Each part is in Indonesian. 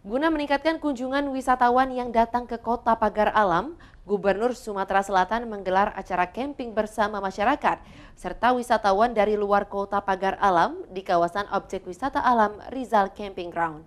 Guna meningkatkan kunjungan wisatawan yang datang ke Kota Pagar Alam, Gubernur Sumatera Selatan menggelar acara camping bersama masyarakat serta wisatawan dari luar Kota Pagar Alam di kawasan objek wisata alam Rizal Camping Ground.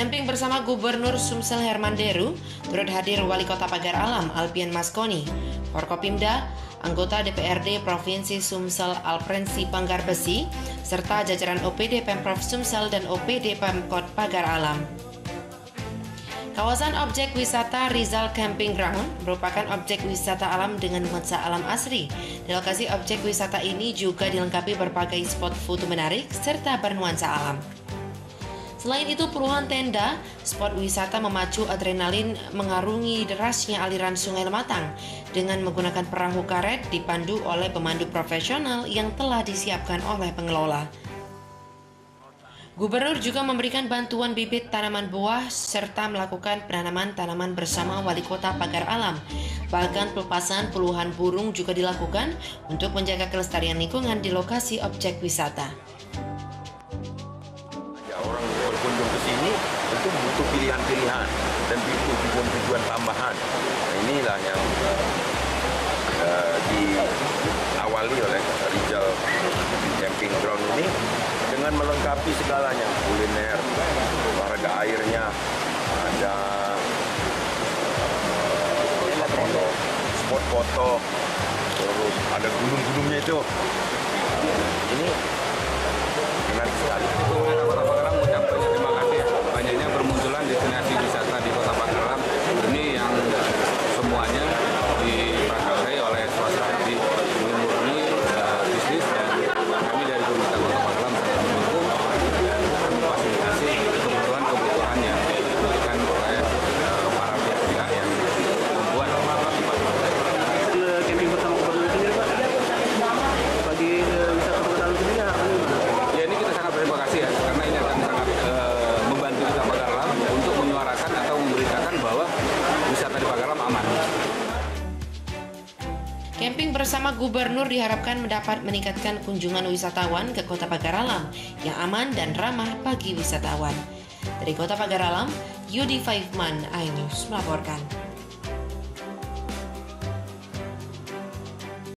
Camping bersama Gubernur Sumsel Herman Deru, turut hadir Wali Kota Pagar Alam Alpian Maskoni, Forkopimda, anggota DPRD Provinsi Sumsel Alprensi Panggar Besi, serta jajaran OPD Pemprov Sumsel dan OPD Pemkot Pagar Alam. Kawasan objek wisata Rizal Camping Ground merupakan objek wisata alam dengan nuansa alam asri. Di lokasi objek wisata ini juga dilengkapi berbagai spot foto menarik serta bernuansa alam. Selain itu, puluhan tenda, spot wisata memacu adrenalin mengarungi derasnya aliran sungai Lematang dengan menggunakan perahu karet dipandu oleh pemandu profesional yang telah disiapkan oleh pengelola. Gubernur juga memberikan bantuan bibit tanaman buah serta melakukan penanaman tanaman bersama wali kota Pagar Alam. Bahkan pelepasan puluhan burung juga dilakukan untuk menjaga kelestarian lingkungan di lokasi objek wisata. Pilihan-pilihan dan tujuan-tujuan tambahan. Nah, inilah yang uh, diawali oleh Rijal Camping Ground ini dengan melengkapi segalanya, kuliner, olahraga airnya, ada foto, spot foto, terus ada gunung-gunungnya itu. Ini menarik sekali. Camping bersama gubernur diharapkan mendapat meningkatkan kunjungan wisatawan ke Kota Pagar Alam yang aman dan ramah bagi wisatawan. Dari Kota Pagar Alam, Yudi Faifman, Ainus melaporkan.